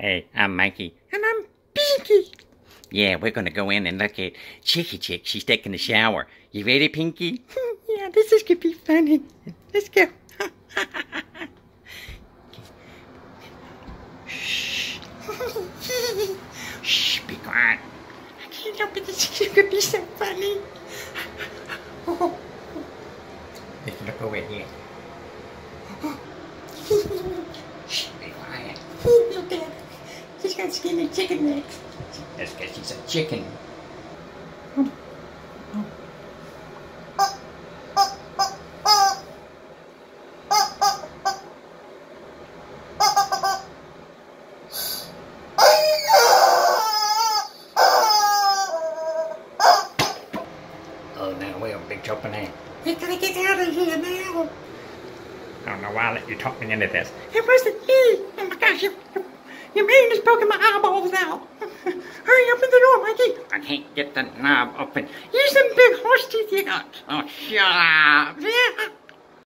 Hey, I'm Mikey. And I'm Pinky. Yeah, we're gonna go in and look at Chicky Chick. She's taking a shower. You ready, Pinky? yeah, this is gonna be funny. Let's go. Shh. Shh, be quiet. I can't help it. This is gonna be so funny. Let's look over here. Shh, be quiet. Look at her. She's got skinny chicken legs. That's because she's a chicken. Oh, now we're in big trouble now. We gotta get out of here now. I don't know why I let you talk me into this. It wasn't me. Oh my gosh, you, you, your man is poking my eyeballs out. Hurry, open the door, Mikey. I can't get the knob open. Use them big horse teeth you got. Oh, shut up.